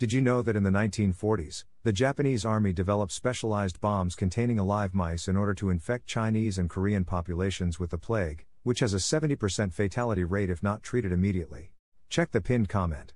Did you know that in the 1940s, the Japanese army developed specialized bombs containing alive mice in order to infect Chinese and Korean populations with the plague, which has a 70% fatality rate if not treated immediately? Check the pinned comment.